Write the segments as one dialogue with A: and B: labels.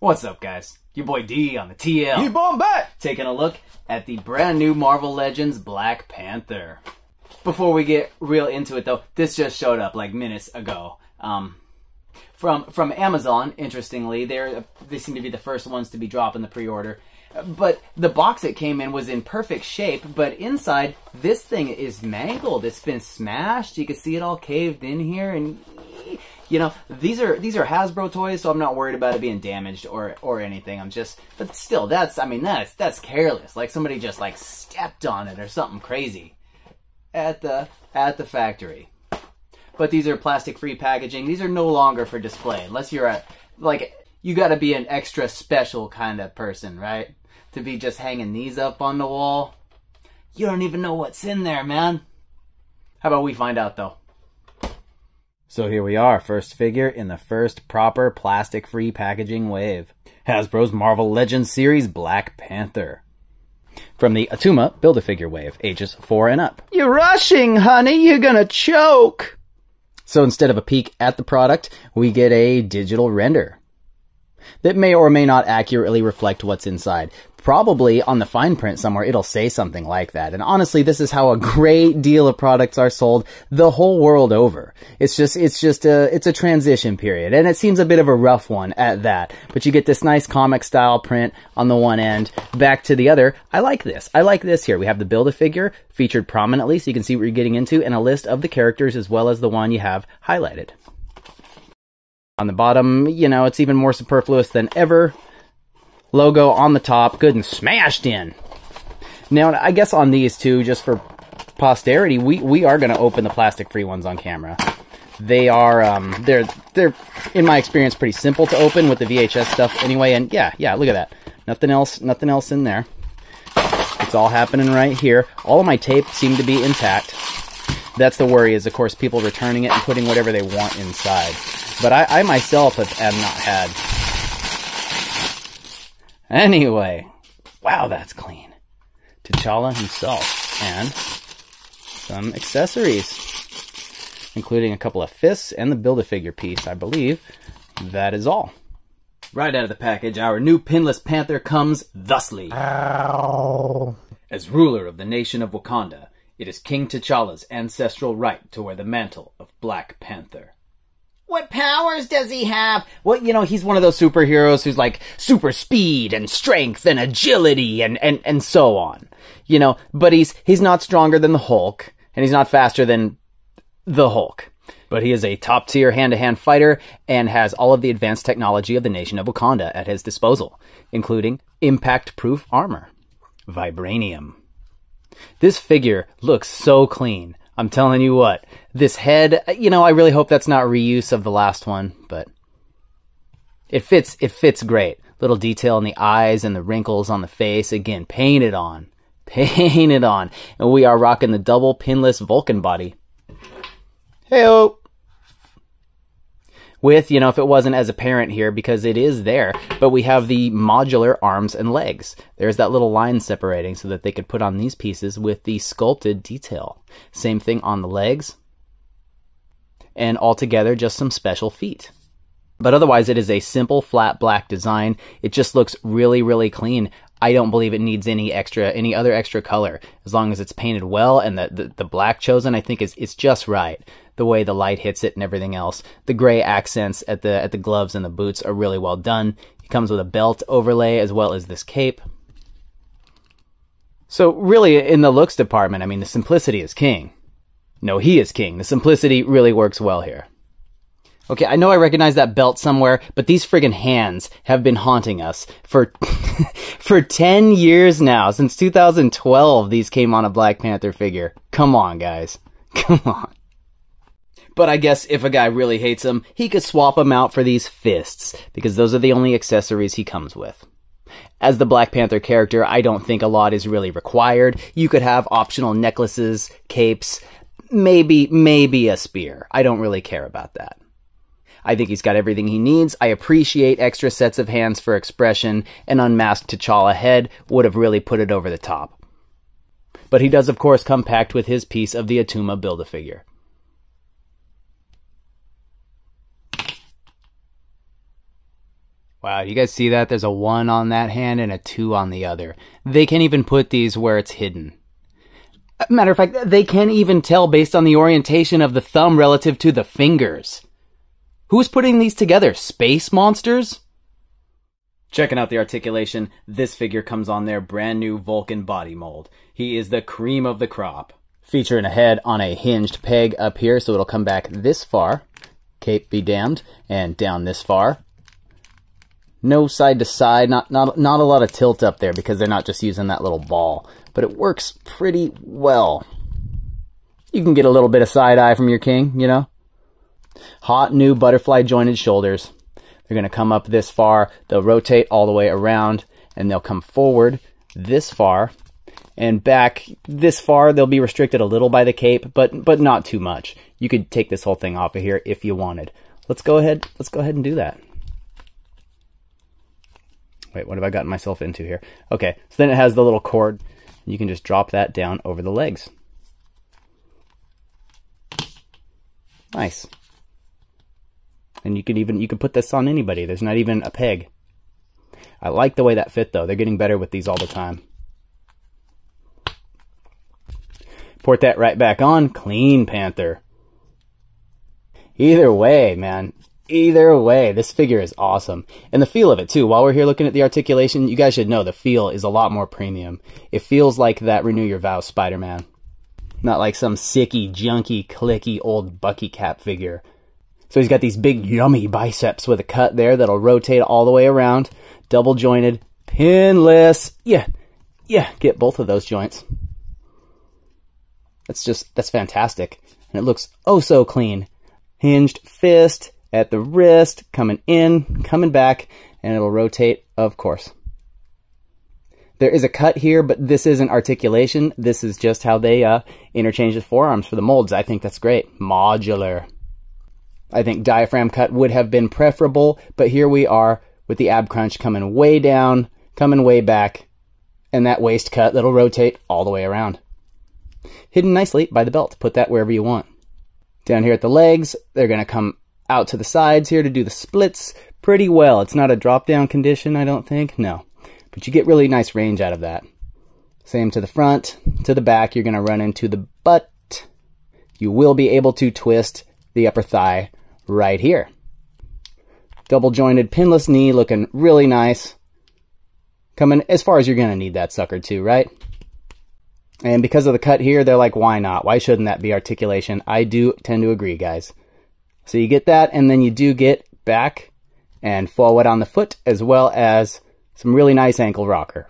A: What's up, guys? Your boy D on the TL.
B: Keep on back!
A: Taking a look at the brand new Marvel Legends Black Panther. Before we get real into it, though, this just showed up like minutes ago. Um, from from Amazon, interestingly, they they seem to be the first ones to be dropping the pre-order. But the box it came in was in perfect shape, but inside this thing is mangled. It's been smashed. You can see it all caved in here, and you know these are these are Hasbro toys, so I'm not worried about it being damaged or or anything. I'm just, but still, that's I mean that's that's careless. Like somebody just like stepped on it or something crazy at the at the factory. But these are plastic free packaging. These are no longer for display unless you're a like you got to be an extra special kind of person, right? To be just hanging these up on the wall. You don't even know what's in there, man. How about we find out though? So here we are, first figure in the first proper plastic free packaging wave. Hasbro's Marvel Legends series Black Panther. From the Attuma Build-A-Figure wave, ages 4 and up. You're rushing, honey, you're gonna choke! So instead of a peek at the product, we get a digital render that may or may not accurately reflect what's inside probably on the fine print somewhere it'll say something like that. And honestly, this is how a great deal of products are sold the whole world over. It's just, it's just a, it's a transition period. And it seems a bit of a rough one at that. But you get this nice comic style print on the one end, back to the other. I like this. I like this here. We have the Build-A-Figure featured prominently so you can see what you're getting into and a list of the characters as well as the one you have highlighted. On the bottom, you know, it's even more superfluous than ever logo on the top, good and smashed in. Now, I guess on these two, just for posterity, we, we are going to open the plastic-free ones on camera. They are, um, they're, they're, in my experience, pretty simple to open with the VHS stuff anyway, and yeah, yeah, look at that. Nothing else, nothing else in there. It's all happening right here. All of my tape seem to be intact. That's the worry is, of course, people returning it and putting whatever they want inside. But I, I myself have, have not had Anyway, wow, that's clean. T'Challa himself, and some accessories, including a couple of fists and the Build-A-Figure piece, I believe. That is all. Right out of the package, our new pinless panther comes thusly. Ow. As ruler of the nation of Wakanda, it is King T'Challa's ancestral right to wear the mantle of Black Panther. What powers does he have? Well, you know, he's one of those superheroes who's like super speed and strength and agility and, and, and so on. You know, but he's, he's not stronger than the Hulk and he's not faster than the Hulk. But he is a top tier hand to hand fighter and has all of the advanced technology of the nation of Wakanda at his disposal, including impact proof armor, vibranium. This figure looks so clean. I'm telling you what, this head, you know, I really hope that's not reuse of the last one, but it fits, it fits great. Little detail in the eyes and the wrinkles on the face. Again, painted on. Painted on. And we are rocking the double pinless Vulcan body. Hey with, you know, if it wasn't as apparent here because it is there, but we have the modular arms and legs. There's that little line separating so that they could put on these pieces with the sculpted detail. Same thing on the legs. And altogether, just some special feet. But otherwise, it is a simple, flat black design. It just looks really, really clean. I don't believe it needs any extra, any other extra color. As long as it's painted well and the, the, the black chosen, I think is, is just right the way the light hits it and everything else. The gray accents at the at the gloves and the boots are really well done. It comes with a belt overlay as well as this cape. So really in the looks department, I mean the simplicity is king. No, he is king. The simplicity really works well here. Okay, I know I recognize that belt somewhere, but these friggin' hands have been haunting us for for 10 years now. Since 2012 these came on a Black Panther figure. Come on, guys. Come on. But I guess if a guy really hates them, he could swap them out for these fists, because those are the only accessories he comes with. As the Black Panther character, I don't think a lot is really required. You could have optional necklaces, capes, maybe, maybe a spear. I don't really care about that. I think he's got everything he needs. I appreciate extra sets of hands for expression. An unmasked T'Challa head would have really put it over the top. But he does, of course, come packed with his piece of the Attuma Build-A-Figure. Wow, you guys see that? There's a 1 on that hand and a 2 on the other. They can even put these where it's hidden. Matter of fact, they can even tell based on the orientation of the thumb relative to the fingers. Who's putting these together? Space monsters? Checking out the articulation, this figure comes on their brand new Vulcan body mold. He is the cream of the crop. Featuring a head on a hinged peg up here, so it'll come back this far. Cape be damned. And down this far. No side to side, not, not, not a lot of tilt up there because they're not just using that little ball. But it works pretty well. You can get a little bit of side eye from your king, you know? Hot new butterfly jointed shoulders. They're going to come up this far. They'll rotate all the way around and they'll come forward this far and back this far. They'll be restricted a little by the cape, but but not too much. You could take this whole thing off of here if you wanted. Let's go ahead. Let's go ahead and do that. Wait, what have I gotten myself into here? Okay, so then it has the little cord. You can just drop that down over the legs. Nice. And you could even you could put this on anybody. There's not even a peg. I like the way that fit though. They're getting better with these all the time. Port that right back on. Clean Panther. Either way, man. Either way, this figure is awesome. And the feel of it too. While we're here looking at the articulation, you guys should know the feel is a lot more premium. It feels like that Renew Your Vows Spider-Man. Not like some sicky, junky, clicky old Bucky Cap figure. So he's got these big yummy biceps with a cut there that'll rotate all the way around. Double jointed, pinless. Yeah, yeah, get both of those joints. That's just, that's fantastic. And it looks oh so clean. Hinged fist at the wrist, coming in, coming back, and it'll rotate, of course. There is a cut here, but this isn't articulation. This is just how they uh, interchange the forearms for the molds. I think that's great. Modular. I think diaphragm cut would have been preferable, but here we are with the ab crunch coming way down, coming way back, and that waist cut that'll rotate all the way around. Hidden nicely by the belt. Put that wherever you want. Down here at the legs, they're going to come out to the sides here to do the splits pretty well. It's not a drop down condition, I don't think. No. But you get really nice range out of that. Same to the front, to the back, you're going to run into the butt. You will be able to twist the upper thigh right here. Double jointed pinless knee looking really nice. Coming as far as you're going to need that sucker too, right? And because of the cut here, they're like, why not? Why shouldn't that be articulation? I do tend to agree, guys. So you get that, and then you do get back and forward on the foot, as well as some really nice ankle rocker.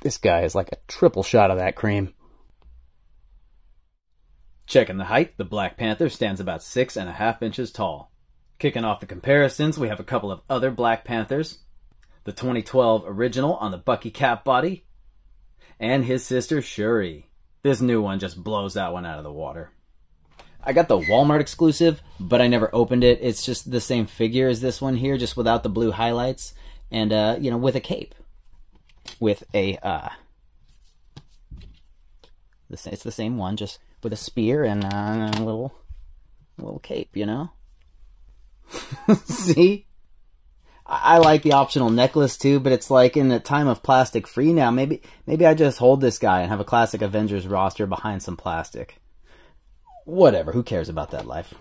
A: This guy is like a triple shot of that cream. Checking the height, the Black Panther stands about six and a half inches tall. Kicking off the comparisons, we have a couple of other Black Panthers. The 2012 original on the Bucky Cap body, and his sister Shuri. This new one just blows that one out of the water. I got the Walmart exclusive, but I never opened it. It's just the same figure as this one here, just without the blue highlights, and uh, you know, with a cape, with a uh, it's the same one, just with a spear and uh, a little, a little cape. You know. See, I like the optional necklace too, but it's like in the time of plastic free now. Maybe maybe I just hold this guy and have a classic Avengers roster behind some plastic. Whatever, who cares about that life?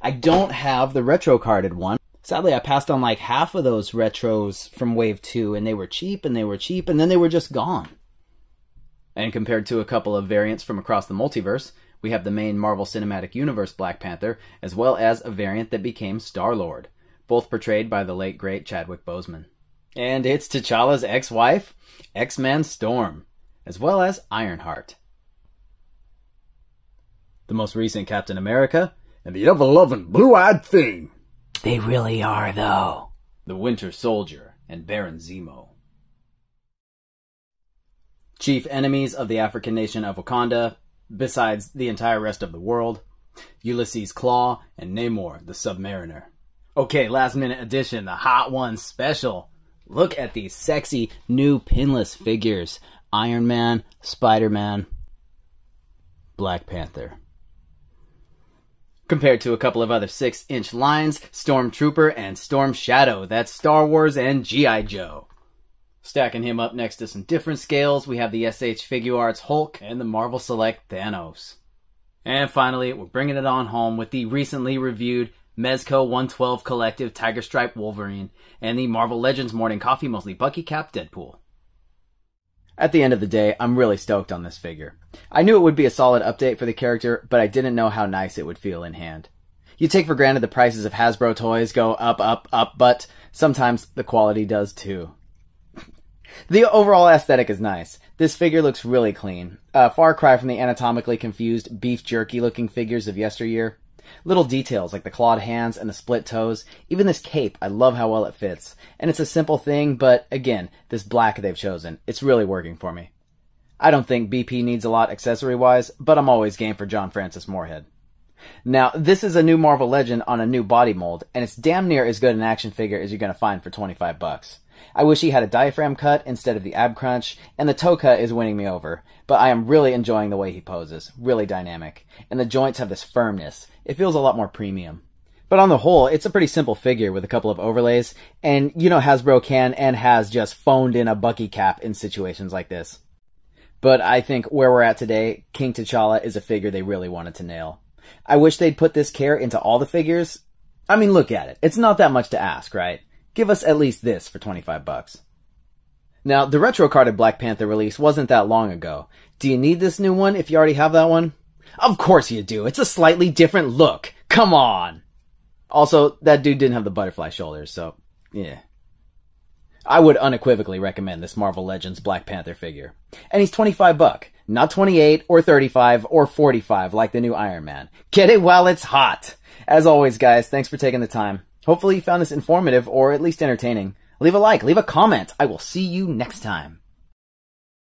A: I don't have the retro carded one. Sadly, I passed on like half of those retros from Wave 2 and they were cheap and they were cheap and then they were just gone. And compared to a couple of variants from across the multiverse, we have the main Marvel Cinematic Universe Black Panther, as well as a variant that became Star Lord both portrayed by the late great Chadwick Boseman. And it's T'Challa's ex wife, X Man Storm, as well as Ironheart. The most recent Captain America, and the ever loving blue eyed thing. They really are, though. The Winter Soldier and Baron Zemo. Chief enemies of the African nation of Wakanda, besides the entire rest of the world Ulysses Klaue and Namor the Submariner. Okay, last minute addition, the Hot One special. Look at these sexy new pinless figures Iron Man, Spider Man, Black Panther. compared to a couple of other 6 inch lines, Stormtrooper and Storm Shadow. That's Star Wars and G.I. Joe. Stacking him up next to some different scales, we have the SH Figuarts Hulk and the Marvel Select Thanos. And finally, we're bringing it on home with the recently reviewed Mezco 112 Collective Tiger Stripe Wolverine and the Marvel Legends Morning Coffee Mostly Bucky Cap Deadpool. At the end of the day, I'm really stoked on this figure. I knew it would be a solid update for the character, but I didn't know how nice it would feel in hand. You take for granted the prices of Hasbro toys go up, up, up, but sometimes the quality does too. The overall aesthetic is nice. This figure looks really clean. A far cry from the anatomically confused beef jerky looking figures of yesteryear. Little details like the clawed hands and the split toes. Even this cape, I love how well it fits. And it's a simple thing, but again, this black they've chosen, it's really working for me. I don't think BP needs a lot accessory wise, but I'm always game for John Francis Moorhead. Now, this is a new Marvel Legend on a new body mold, and it's damn near as good an action figure as you're gonna find for 25 bucks. I wish he had a diaphragm cut instead of the ab crunch, and the toe cut is winning me over. But I am really enjoying the way he poses. Really dynamic. And the joints have this firmness. It feels a lot more premium. But on the whole, it's a pretty simple figure with a couple of overlays, and you know Hasbro can and has just phoned in a Bucky cap in situations like this. But I think where we're at today, King T'Challa is a figure they really wanted to nail. I wish they'd put this care into all the figures. I mean, look at it. It's not that much to ask, right? Give us at least this for 25 bucks. Now, the retro carded Black Panther release wasn't that long ago. Do you need this new one if you already have that one? Of course you do. It's a slightly different look. Come on. Also, that dude didn't have the butterfly shoulders, so yeah. I would unequivocally recommend this Marvel Legends Black Panther figure. And he's 25 buck, not 28 or 35 or 45 like the new Iron Man. Get it while it's hot. As always, guys, thanks for taking the time. Hopefully you found this informative or at least entertaining. Leave a like, leave a comment. I will see you next time.